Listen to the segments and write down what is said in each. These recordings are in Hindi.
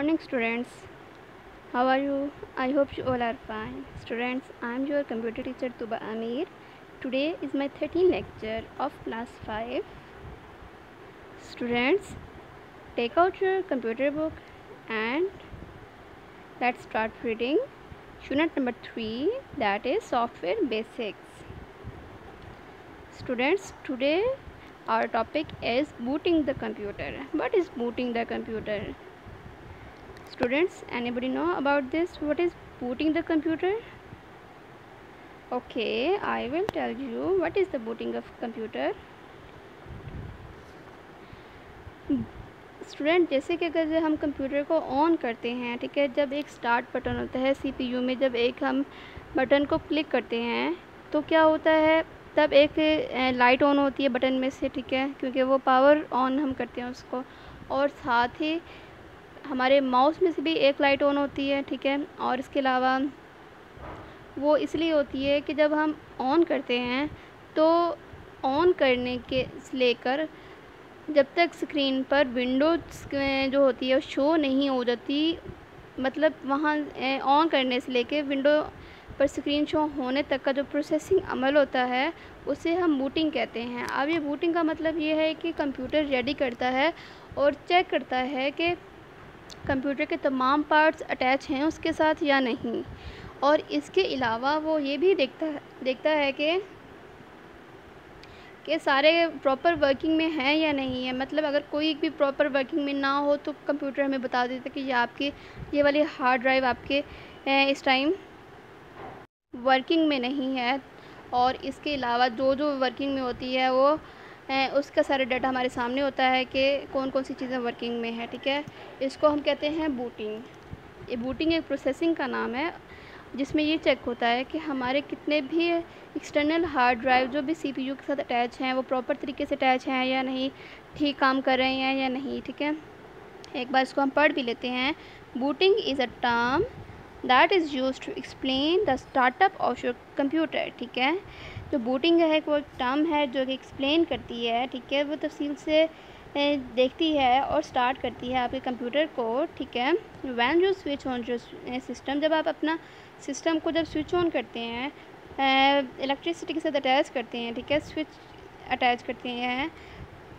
morning students. How are you? I hope you all are fine. Students i am your computer teacher tuba amir. Today is my 13th lecture of class 5 students take out your computer book and let's start reading unit number 3 that is software basics. Students today our topic is booting the computer. What is booting the computer students, anybody know about this? What is booting the computer? Okay, i will tell you what is the booting of computer. Student जैसे कि अगर हम कंप्यूटर को ऑन करते हैं, ठीक है, जब एक स्टार्ट बटन होता है सीपीयू में जब एक हम बटन को क्लिक करते हैं तो क्या होता है? तब एक लाइट ऑन होती है बटन में से, ठीक है, क्योंकि वो पावर ऑन हम करते हैं उसको। और साथ ही हमारे माउस में से भी एक लाइट ऑन होती है, ठीक है? और इसके अलावा वो इसलिए होती है कि जब हम ऑन करते हैं तो ऑन करने के लेकर जब तक स्क्रीन पर विंडो जो होती है शो नहीं हो जाती मतलब वहाँ ऑन करने से लेके विंडो पर स्क्रीन शो होने तक का जो प्रोसेसिंग अमल होता है, उसे हम बूटिंग कहते हैं। अब ये बूटिंग का मतलब ये है कि कंप्यूटर रेडी करता है और चेक करता है कि कंप्यूटर के तमाम पार्ट्स अटैच हैं उसके साथ या नहीं। और इसके अलावा वो ये भी देखता है देखता है कि कि सारे प्रॉपर वर्किंग में हैं या नहीं है। मतलब अगर कोई भी प्रॉपर वर्किंग में ना हो तो कंप्यूटर हमें बता देता कि ये आपकी, ये वाली हार्ड ड्राइव आपके इस टाइम वर्किंग में नहीं है। और इसके अलावा जो जो वर्किंग में होती है वो उसका सारा डाटा हमारे सामने होता है कि कौन कौन सी चीज़ें वर्किंग में है, ठीक है? इसको हम कहते हैं बूटिंग ये बूटिंग एक प्रोसेसिंग का नाम है, जिसमें ये चेक होता है कि हमारे कितने भी एक्सटर्नल हार्ड ड्राइव जो भी सीपीयू के साथ अटैच हैं, वो प्रॉपर तरीके से अटैच हैं या नहीं, ठीक काम कर रहे हैं या नहीं, ठीक है? एक बार इसको हम पढ़ भी लेते हैं. Booting is a term that is use to explain the startup of your computer ठीक है? जो बूटिंग है वो टर्म है जो कि एक्सप्लेन करती है, ठीक है? वो तफसील से देखती है और स्टार्ट करती है आपके कंप्यूटर को, ठीक है? वैन यू स्विच ऑन जो सिस्टम जब आप अपना सिस्टम को जब स्विच ऑन करते हैं इलेक्ट्रिसिटी के साथ अटैच करते हैं, ठीक है? स्विच अटैच करते हैं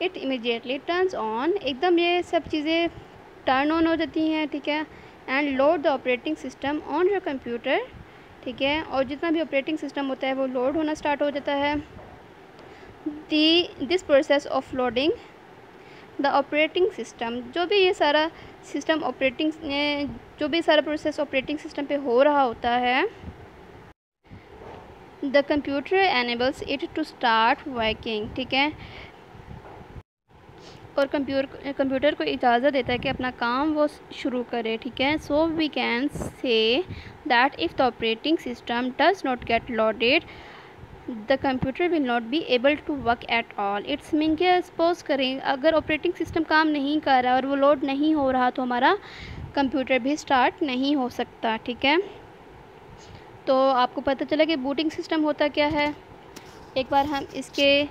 इट इमीडिएटली टर्न्स ऑन एकदम ये सब चीज़ें टर्न ऑन हो जाती हैं, ठीक है? And load the operating system on your computer ठीक है? और जितना भी ऑपरेटिंग सिस्टम होता है, वो लोड होना स्टार्ट हो जाता है। The this process of loading the operating system जो भी ये सारा सिस्टम ऑपरेटिंग जो भी सारा प्रोसेस ऑपरेटिंग सिस्टम पे हो रहा होता है the computer enables it to start working ठीक है? और कंप्यूटर कंप्यूटर को इजाज़त देता है कि अपना काम वो शुरू करे, ठीक है? So we can say that if the operating system does not get loaded the computer will not be able to work at all it's mean के सपोज़ करें, अगर ऑपरेटिंग सिस्टम काम नहीं कर रहा और वो लोड नहीं हो रहा तो हमारा कंप्यूटर भी स्टार्ट नहीं हो सकता, ठीक है? तो आपको पता चला कि बूटिंग सिस्टम होता क्या है? एक बार हम इसके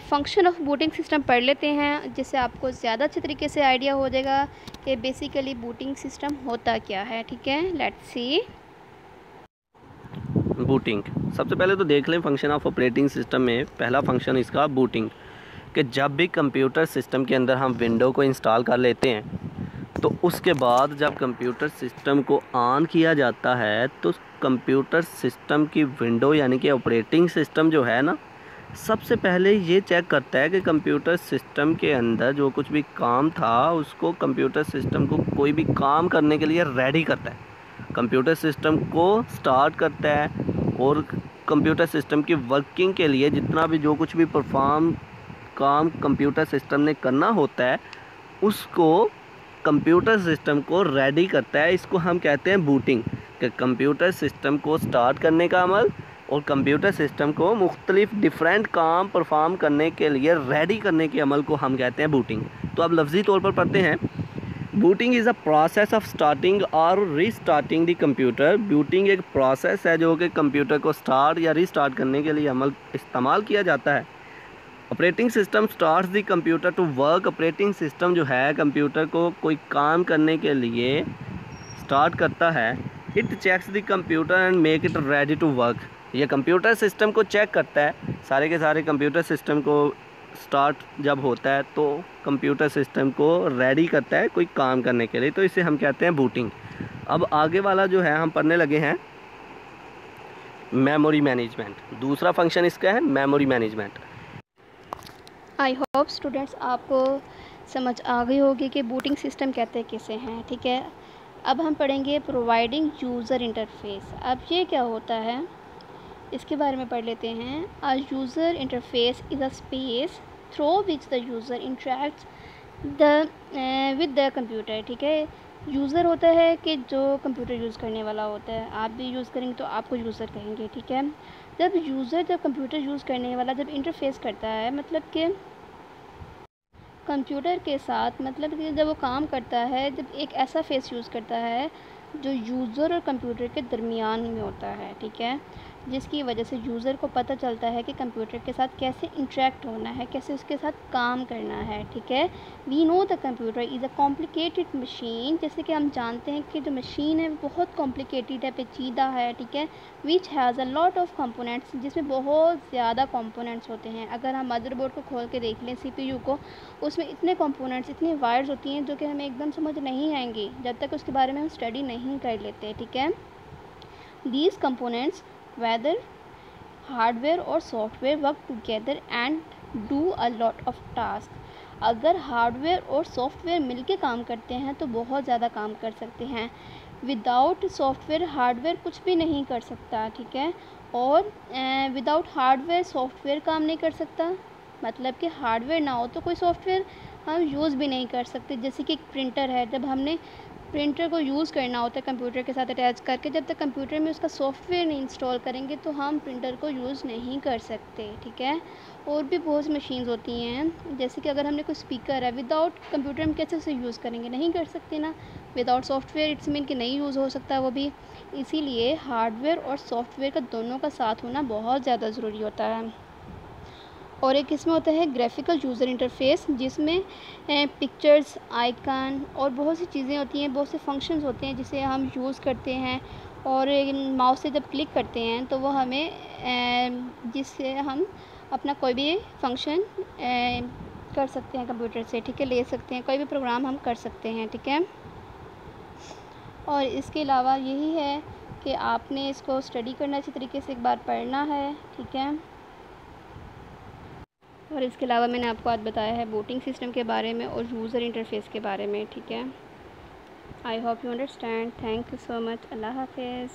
फ़ंक्शन ऑफ़ बूटिंग सिस्टम पढ़ लेते हैं, जिससे आपको ज़्यादा अच्छे तरीके से आइडिया हो जाएगा कि बेसिकली बूटिंग सिस्टम होता क्या है, ठीक है? लेट्स सी बूटिंग सबसे पहले तो देख लें फ़ंक्शन ऑफ़ ऑपरेटिंग सिस्टम में पहला फ़ंक्शन इसका बूटिंग कि जब भी कंप्यूटर सिस्टम के अंदर हम विंडो को इंस्टॉल कर लेते हैं तो उसके बाद जब कंप्यूटर सिस्टम को ऑन किया जाता है तो कंप्यूटर सिस्टम की विंडो यानी कि ऑपरेटिंग सिस्टम जो है ना, सबसे पहले ये चेक करता है कि कंप्यूटर सिस्टम के अंदर जो कुछ भी काम था, उसको कंप्यूटर सिस्टम को कोई भी काम करने के लिए रेडी करता है। कंप्यूटर सिस्टम को स्टार्ट करता है और कंप्यूटर सिस्टम की वर्किंग के लिए जितना भी जो कुछ भी परफॉर्म काम कंप्यूटर सिस्टम ने करना होता है, उसको कंप्यूटर सिस्टम को रेडी करता है, इसको हम कहते हैं बूटिंग कि कंप्यूटर सिस्टम को स्टार्ट करने का अमल और कंप्यूटर सिस्टम को मुख्तलिफ़ डिफरेंट काम परफॉर्म करने के लिए रेडी करने के अमल को हम कहते हैं बूटिंग तो अब लफ्ज़ी तौर पर पढ़ते हैं. Booting is a process of starting और रीस्टार्टिंग द कंप्यूटर बूटिंग एक प्रोसेस है जो कि कंप्यूटर को स्टार्ट या रीस्टार्ट करने के लिए अमल इस्तेमाल किया जाता है. Operating system start the computer to work operating system जो है कंप्यूटर को कोई काम करने के लिए स्टार्ट करता है। It checks the computer and make it ready to work ये कंप्यूटर सिस्टम को चेक करता है। सारे के सारे कंप्यूटर सिस्टम को स्टार्ट जब होता है तो कंप्यूटर सिस्टम को रेडी करता है कोई काम करने के लिए। तो इसे हम कहते हैं बूटिंग अब आगे वाला जो है, हम पढ़ने लगे हैं मेमोरी मैनेजमेंट दूसरा फ़ंक्शन इसका है memory management I hope students आपको समझ आ गई होगी कि बूटिंग सिस्टम कहते किसे हैं, ठीक है? अब हम पढ़ेंगे प्रोवाइडिंग यूज़र इंटरफेस अब ये क्या होता है? इसके बारे में पढ़ लेते हैं. A user interface is a space through which the user interact the with the computer ठीक है? यूज़र होता है कि जो कंप्यूटर यूज़ करने वाला होता है, आप भी यूज़ करेंगे तो आपको यूज़र कहेंगे, ठीक है? जब यूज़र जब कंप्यूटर यूज़ करने वाला, जब इंटरफेस करता है मतलब कि कंप्यूटर के साथ मतलब कि जब वो काम करता है, जब एक ऐसा फेस यूज़ करता है, जो यूज़र और कंप्यूटर के दरमियान में होता है, ठीक है? जिसकी वजह से यूज़र को पता चलता है कि कंप्यूटर के साथ कैसे इंटरेक्ट होना है, कैसे उसके साथ काम करना है, ठीक है? We know the computer is a complicated machine जैसे कि हम जानते हैं कि जो मशीन है, वो बहुत कॉम्प्लिकेटेड है, पेचीदा है, ठीक है? Which has a lot of components जिसमें बहुत ज़्यादा कंपोनेंट्स होते हैं। अगर हम मदरबोर्ड को खोल के देख लें सीपीयू को, उसमें इतने कंपोनेंट्स इतनी वायर्स होती हैं जो कि हमें एकदम समझ नहीं आएँगी, जब तक उसके बारे में हम स्टडी नहीं कर लेते, ठीक है? These components whether hardware or software work together and do a lot of task. अगर हार्डवेयर और सॉफ्टवेयर मिलके काम करते हैं तो बहुत ज़्यादा काम कर सकते हैं। विदाउट सॉफ्टवेयर हार्डवेयर कुछ भी नहीं कर सकता, ठीक है? और विदाउट हार्डवेयर सॉफ्टवेयर काम नहीं कर सकता। मतलब कि हार्डवेयर ना हो तो कोई सॉफ्टवेयर हम यूज़ भी नहीं कर सकते। जैसे कि एक प्रिंटर है, जब हमने प्रिंटर को यूज़ करना होता है कंप्यूटर के साथ अटैच करके, जब तक कंप्यूटर में उसका सॉफ्टवेयर नहीं इंस्टॉल करेंगे तो हम प्रिंटर को यूज़ नहीं कर सकते, ठीक है? और भी बहुत सी मशीन्स होती हैं, जैसे कि अगर हमने कोई स्पीकर है विदाउट कंप्यूटर हम कैसे उसे यूज़ करेंगे? नहीं कर सकते ना। विदाउट सॉफ्टवेयर, इट्स मीन कि नहीं यूज़ हो सकता वो भी। इसीलिए हार्डवेयर और सॉफ्टवेयर का दोनों का साथ होना बहुत ज़्यादा ज़रूरी होता है। और एक इसमें होता है ग्राफिकल यूज़र इंटरफेस जिसमें पिक्चर्स आइकन और बहुत सी चीज़ें होती हैं, बहुत से फ़ंक्शंस होते हैं जिसे हम यूज़ करते हैं और माउस से जब क्लिक करते हैं तो वो हमें जिससे हम अपना कोई भी फ़ंक्शन कर सकते हैं कंप्यूटर से, ठीक है, ले सकते हैं, कोई भी प्रोग्राम हम कर सकते हैं, ठीक है? और इसके अलावा यही है कि आपने इसको स्टडी करना अच्छी तरीके से एक बार पढ़ना है, ठीक है? और इसके अलावा मैंने आपको आज बताया है बोटिंग सिस्टम के बारे में और यूज़र इंटरफेस के बारे में, ठीक है? I hope you understand thank you so much अल्लाह हाफिज़.